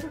you